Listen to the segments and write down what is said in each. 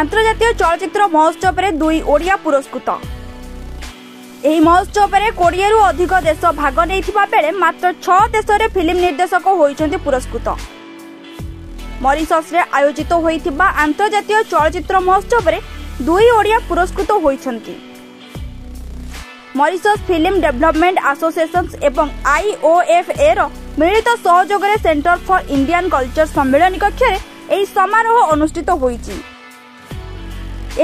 আন্তর্জাতীয় চলচ্চিত্র মহোৎসବରେ ଦୁଇ ଓଡ଼ିଆ ପୁରସ୍କୃତ ଏହି ମହୋତ୍ସବରେ କୋଡ଼ିଏରୁ ଅଧିକ ଦେଶ ଭାଗ ନେଇଥିବା ବେଳେ ମାତ୍ର ଛଅ ଦେଶରେ ଫିଲ୍ମ ନିର୍ଦ୍ଦେଶକ ହୋଇଛନ୍ତି ପୁରସ୍କୃତ ମରିସସ୍ରେ ଆୟୋଜିତ ହୋଇଥିବା ଆନ୍ତର୍ଜାତୀୟ ଚଳଚ୍ଚିତ୍ର ମହୋତ୍ସବରେ ଦୁଇ ଓଡ଼ିଆ ପୁରସ୍କୃତ ହୋଇଛନ୍ତି ମରିସସ୍ ଫିଲ୍ମ ଡେଭଲପମେଣ୍ଟ ଆସୋସିଏସନ୍ସ ଏବଂ ଆଇଓଏଫ୍ଏର ମିଳିତ ସହଯୋଗରେ ସେଣ୍ଟର ଫର୍ ଇଣ୍ଡିଆନ୍ କଲଚର ସମ୍ମିଳନୀ କକ୍ଷରେ ଏହି ସମାରୋହ ଅନୁଷ୍ଠିତ ହୋଇଛି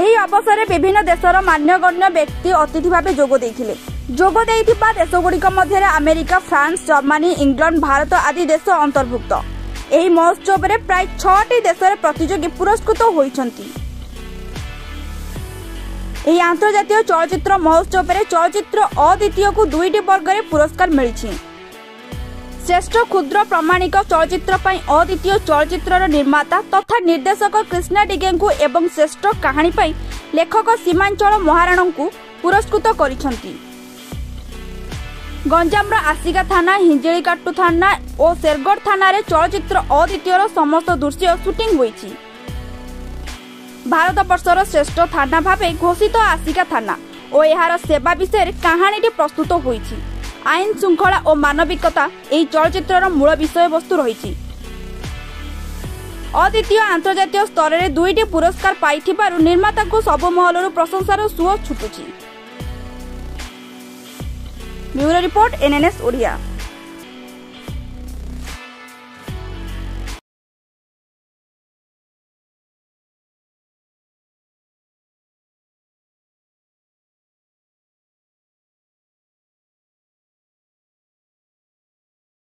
ଏହି ଅବସରରେ ବିଭିନ୍ନ ଦେଶର ମାନ୍ୟଗଣ୍ୟ ବ୍ୟକ୍ତି ଅତିଥି ଭାବେ ଯୋଗ ଦେଇଥିଲେ ଯୋଗ ଦେଇଥିବା ଦେଶଗୁଡ଼ିକ ମଧ୍ୟରେ America France Germany England Bharat ଆଦି ଦେଶ ଅନ୍ତର୍ଭୁକ୍ତ ଏହି ମହୋତ୍ସବରେ ପ୍ରାୟ ଛଅଟି ଦେଶରେ ପ୍ରତିଯୋଗୀ ପୁରସ୍କୃତ ହୋଇଛନ୍ତି ଏହି ଆନ୍ତର୍ଜାତୀୟ ଚଳଚ୍ଚିତ୍ର ମହୋତ୍ସବରେ ଚଳଚ୍ଚିତ୍ର ଅଦ୍ୱିତୀୟକୁ ଦୁଇଟି ବର୍ଗରେ ପୁରସ୍କାର ମିଳିଛି শ্রেষ্ঠ ক্ষুদ্র প্রমাণিক চলচ্চিত্র পাই অদ্বিতীয় চলচ্চিত্রর নির্মাতা তথা নির্দেশক কৃষ্ণা ডিগেঙ্কু এবং শ্রেষ্ঠ কাহিনী পাই লেখক সীমাঞ্চল মহারাণଙ୍କୁ পুরস্কৃত করেছেন ଗଞ୍ଜାମର ଆସିକା ଥାନା ହିଞ୍ଜିଳିକାଟୁ ଥାନା ଓ ଶେରଗଡ଼ ଥାନାରେ ଚଳଚ୍ଚିତ୍ର ଅଦ୍ୱିତୀୟର ସମସ୍ତ ଦୃଶ୍ୟ ସୁଟିଂ ହୋଇଛି ଭାରତବର୍ଷର ଶ୍ରେଷ୍ଠ ଥାନା ଭାବେ ଘୋଷିତ ଆସିକା ଥାନା ଓ ଏହାର ସେବା ବିଷୟରେ କାହାଣୀଟି ପ୍ରସ୍ତୁତ ହୋଇଛି আইন শৃঙ্খলা ও মানবিকতা এই চলচ্চিত্রর মূল বিষয়বস্তু রয়েছে অদ্বিতীয় আন্তর্জাতীয় স্তরের দুইটি পুরস্কার পাইবার নির্মাতা সব মহলর প্রশংসার সুয় ছুটুছি ব্যুরো রিপোর্ট এনএনএস ওড়িয়া